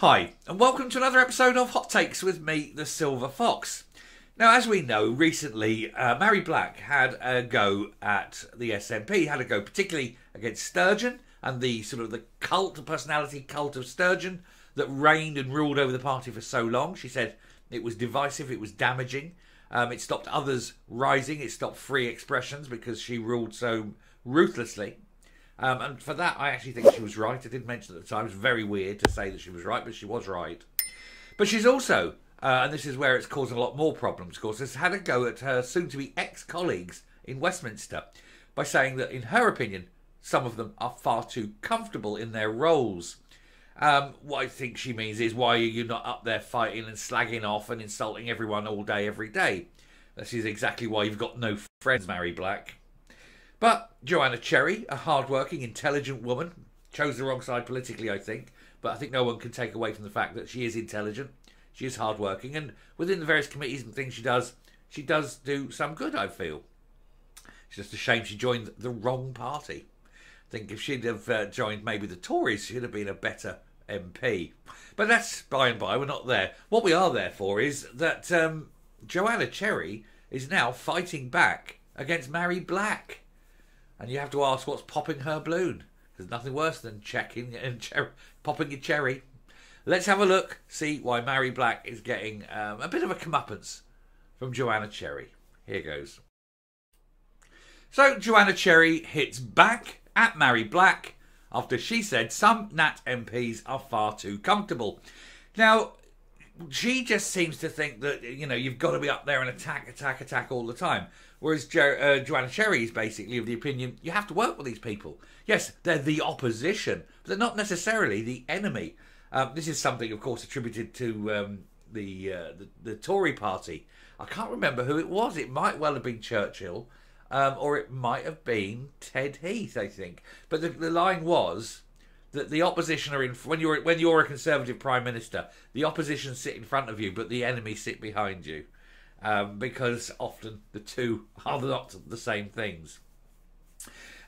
Hi, and welcome to another episode of Hot Takes with me, the Silver Fox. Now, as we know, recently uh, Mhairi Black had a go at the SNP, had a go particularly against Sturgeon and the sort of the cult, the personality cult of Sturgeon that reigned and ruled over the party for so long. She said it was divisive, it was damaging, um, it stopped others rising, it stopped free expressions because she ruled so ruthlessly. Um, and for that, I actually think she was right. I did mention at the time, it's very weird to say that she was right, but she was right. But she's also, uh, and this is where it's causing a lot more problems, of course, has had a go at her soon to be ex colleagues in Westminster by saying that, in her opinion, some of them are far too comfortable in their roles. Um, what I think she means is, why are you not up there fighting and slagging off and insulting everyone all day, every day? This is exactly why you've got no friends, Mhairi Black. But Joanna Cherry, a hard-working, intelligent woman, chose the wrong side politically, I think. But I think no one can take away from the fact that she is intelligent, she is hard-working, and within the various committees and things she does, she does do some good. I feel. It's just a shame she joined the wrong party. I think if she'd have uh, joined maybe the Tories, she'd have been a better MP. But that's by and by. We're not there. What we are there for is that um, Joanna Cherry is now fighting back against Mhairi Black and you have to ask what's popping her balloon. There's nothing worse than checking and cher- popping your cherry. Let's have a look, see why Mhairi Black is getting um, a bit of a comeuppance from Joanna Cherry. Here goes. So Joanna Cherry hits back at Mhairi Black after she said some Nat MPs are far too comfortable. Now, she just seems to think that you know you've got to be up there and attack, attack, attack all the time. Whereas jo- uh, Joanna Cherry is basically of the opinion you have to work with these people. Yes, they're the opposition, but they're not necessarily the enemy. Um, this is something, of course, attributed to um, the, uh, the, the Tory party. I can't remember who it was. It might well have been Churchill, um, or it might have been Ted Heath, I think. But the, the line was that the opposition are in when you're when you're a conservative prime minister, the opposition sit in front of you, but the enemy sit behind you um, because often the two are not the same things.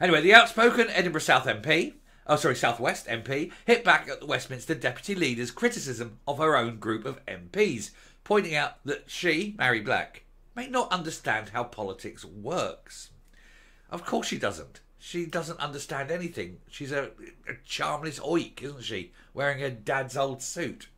Anyway, the outspoken Edinburgh South MP, oh sorry, Southwest MP, hit back at the Westminster Deputy Leader's criticism of her own group of MPs, pointing out that she, Mhairi Black, may not understand how politics works. Of course she doesn't. She doesn't understand anything. She's a, a charmless oik, isn't she? Wearing her dad's old suit.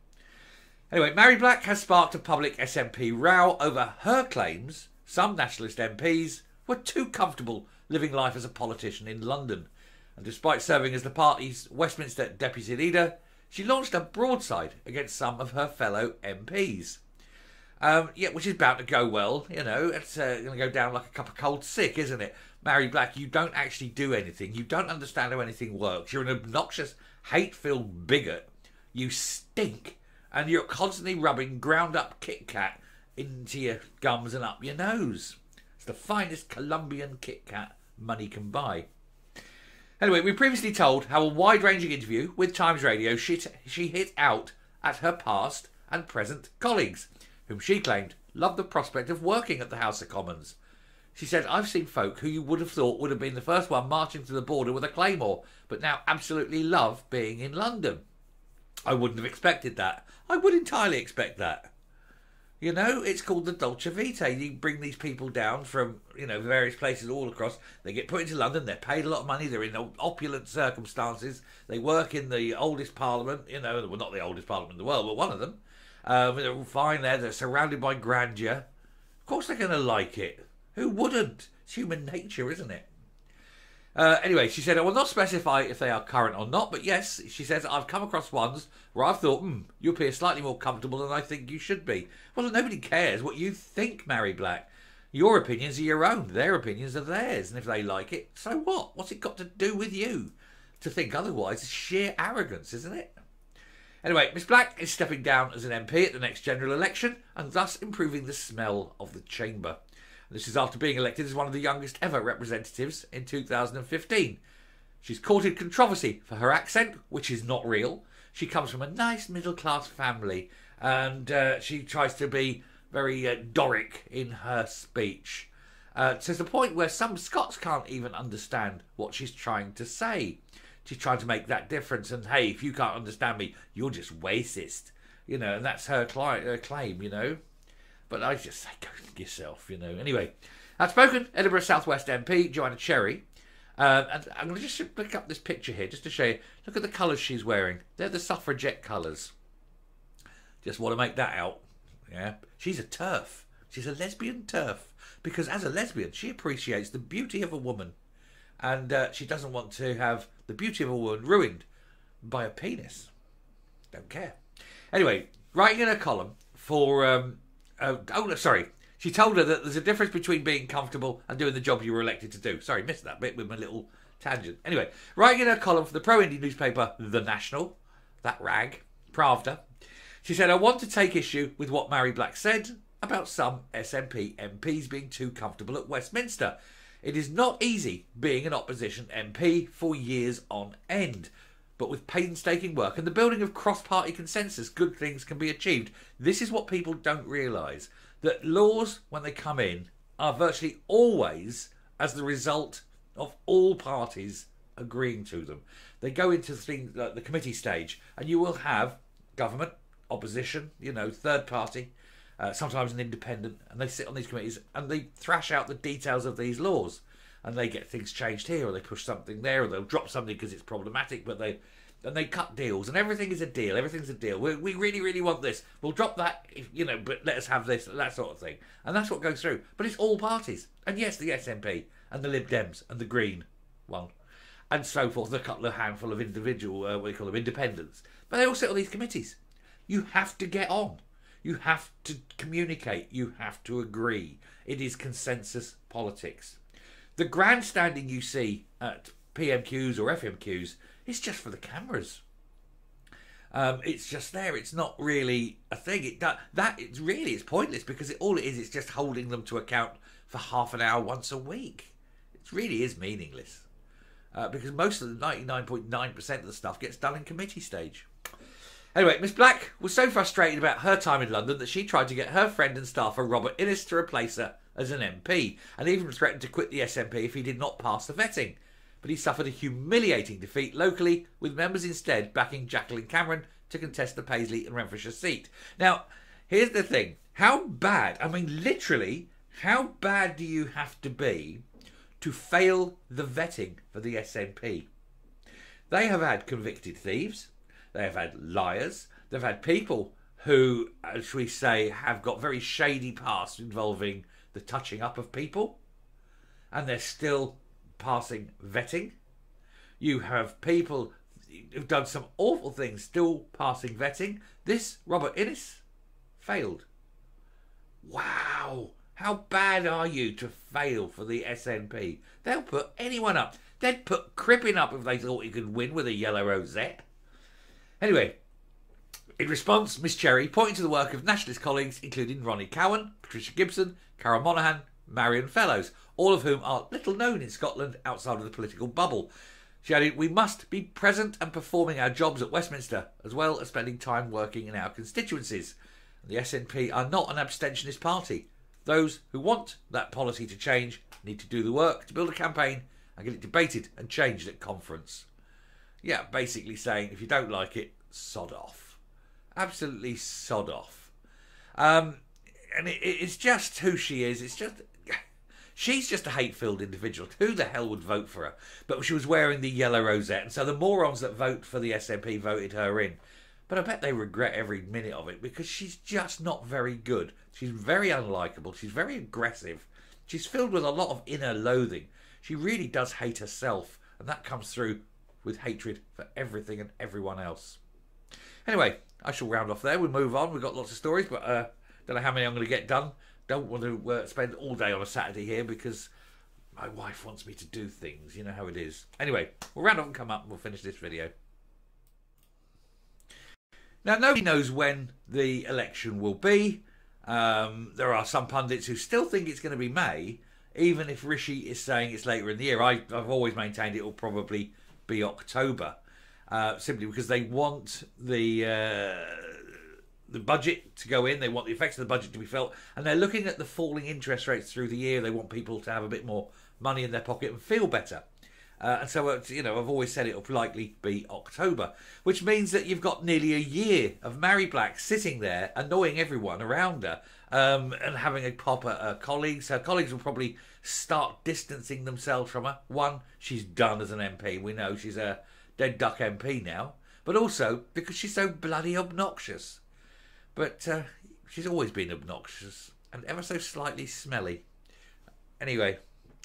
Anyway, Mhairi Black has sparked a public SNP row over her claims some nationalist MPs were too comfortable living life as a politician in London. And despite serving as the party's Westminster deputy leader, she launched a broadside against some of her fellow MPs. Um, yeah, which is bound to go well. You know, it's uh, going to go down like a cup of cold sick, isn't it? Mhairi Black, you don't actually do anything. You don't understand how anything works. You're an obnoxious, hate-filled bigot. You stink and you're constantly rubbing ground up Kit Kat into your gums and up your nose. It's the finest Colombian Kit Kat money can buy. Anyway, we previously told how a wide ranging interview with Times Radio she, she hit out at her past and present colleagues, whom she claimed loved the prospect of working at the House of Commons. She said, I've seen folk who you would have thought would have been the first one marching to the border with a claymore, but now absolutely love being in London. I wouldn't have expected that. I would entirely expect that. You know, it's called the Dolce Vita. You bring these people down from, you know, various places all across. They get put into London. They're paid a lot of money. They're in opulent circumstances. They work in the oldest parliament, you know, well, not the oldest parliament in the world, but one of them. Um, they're fine there. They're surrounded by grandeur. Of course they're going to like it. Who wouldn't? It's human nature, isn't it? Uh, anyway, she said, I will not specify if they are current or not, but yes, she says, I've come across ones where I've thought, hmm, you appear slightly more comfortable than I think you should be. Well, nobody cares what you think, Mhairi Black. Your opinions are your own, their opinions are theirs, and if they like it, so what? What's it got to do with you? To think otherwise is sheer arrogance, isn't it? Anyway, Miss Black is stepping down as an MP at the next general election and thus improving the smell of the chamber. This is after being elected as one of the youngest ever representatives in 2015. She's courted controversy for her accent, which is not real. She comes from a nice middle class family and uh, she tries to be very uh, Doric in her speech. Uh, to the point where some Scots can't even understand what she's trying to say. she's trying to make that difference. And hey, if you can't understand me, you're just racist, you know. And that's her, cli- her claim, you know. But I just say, go yourself, you know. Anyway, I've spoken Edinburgh Southwest MP Joanna Cherry. Um, and I'm going to just pick up this picture here just to show you. Look at the colours she's wearing. They're the suffragette colours. Just want to make that out. Yeah. She's a TERF. She's a lesbian TERF. Because as a lesbian, she appreciates the beauty of a woman. And uh, she doesn't want to have the beauty of a woman ruined by a penis. Don't care. Anyway, writing in a column for. Um, uh, oh, no, sorry. She told her that there's a difference between being comfortable and doing the job you were elected to do. Sorry, missed that bit with my little tangent. Anyway, writing in her column for the pro indie newspaper The National, that rag, Pravda, she said, I want to take issue with what Mhairi Black said about some SNP MPs being too comfortable at Westminster. It is not easy being an opposition MP for years on end. But with painstaking work and the building of cross party consensus, good things can be achieved. This is what people don't realise that laws, when they come in, are virtually always as the result of all parties agreeing to them. They go into the committee stage, and you will have government, opposition, you know, third party, uh, sometimes an independent, and they sit on these committees and they thrash out the details of these laws, and they get things changed here, or they push something there, or they'll drop something because it's problematic, but they and they cut deals, and everything is a deal. Everything's a deal. We, we really, really want this. We'll drop that, if, you know, but let us have this, that sort of thing. And that's what goes through. But it's all parties, and yes, the SNP and the Lib Dems and the Green one, and so forth. A couple of handful of individual, uh, what do call them, independents. But they all sit on these committees. You have to get on. You have to communicate. You have to agree. It is consensus politics. The grandstanding you see at PMQs or FMQs is just for the cameras. Um, it's just there. It's not really a thing. It that that it's really it's pointless because it, all it is is just holding them to account for half an hour once a week. It really is meaningless uh, because most of the ninety nine point nine percent of the stuff gets done in committee stage. Anyway, Miss Black was so frustrated about her time in London that she tried to get her friend and staffer Robert Innes to replace her as an MP, and even threatened to quit the SNP if he did not pass the vetting. But he suffered a humiliating defeat locally, with members instead backing Jacqueline Cameron to contest the Paisley and Renfrewshire seat. Now, here's the thing how bad, I mean, literally, how bad do you have to be to fail the vetting for the SNP? They have had convicted thieves, they have had liars. They've had people who, as we say, have got very shady pasts involving the touching up of people, and they're still passing vetting. You have people who've done some awful things still passing vetting. This Robert Innes failed. Wow. How bad are you to fail for the SNP? They'll put anyone up. They'd put Crippen up if they thought he could win with a yellow rosette. Anyway, in response, Miss Cherry pointed to the work of nationalist colleagues, including Ronnie Cowan, Patricia Gibson, Carol Monaghan, Marion Fellows, all of whom are little known in Scotland outside of the political bubble. She added, We must be present and performing our jobs at Westminster, as well as spending time working in our constituencies. The SNP are not an abstentionist party. Those who want that policy to change need to do the work to build a campaign and get it debated and changed at conference. Yeah, basically saying if you don't like it, sod off. Absolutely sod off. Um, and it, it's just who she is. It's just. She's just a hate filled individual. Who the hell would vote for her? But she was wearing the yellow rosette, and so the morons that vote for the SNP voted her in. But I bet they regret every minute of it because she's just not very good. She's very unlikable. She's very aggressive. She's filled with a lot of inner loathing. She really does hate herself, and that comes through with hatred for everything and everyone else. Anyway, I shall round off there. We'll move on. We've got lots of stories, but uh, don't know how many I'm going to get done. Don't want to uh, spend all day on a Saturday here because my wife wants me to do things. You know how it is. Anyway, we'll round off and come up and we'll finish this video. Now, nobody knows when the election will be. Um, there are some pundits who still think it's going to be May, even if Rishi is saying it's later in the year. I, have always maintained it will probably be October, uh, simply because they want the uh, the budget to go in. They want the effects of the budget to be felt, and they're looking at the falling interest rates through the year. They want people to have a bit more money in their pocket and feel better. Uh, and so, uh, you know, I've always said it'll likely be October, which means that you've got nearly a year of Mhairi Black sitting there annoying everyone around her um, and having a pop at her colleagues. Her colleagues will probably start distancing themselves from her. One, she's done as an MP. We know she's a dead duck MP now. But also because she's so bloody obnoxious. But uh, she's always been obnoxious and ever so slightly smelly. Anyway,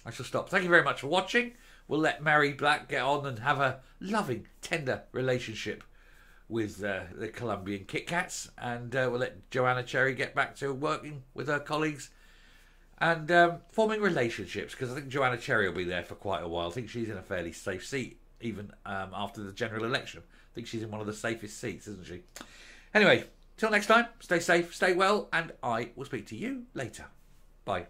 I shall stop. Thank you very much for watching. We'll let Mhairi Black get on and have a loving, tender relationship with uh, the Colombian Kit Kats, and uh, we'll let Joanna Cherry get back to working with her colleagues and um, forming relationships because I think Joanna Cherry will be there for quite a while. I think she's in a fairly safe seat even um, after the general election. I think she's in one of the safest seats, isn't she? Anyway, till next time, stay safe, stay well, and I will speak to you later. Bye.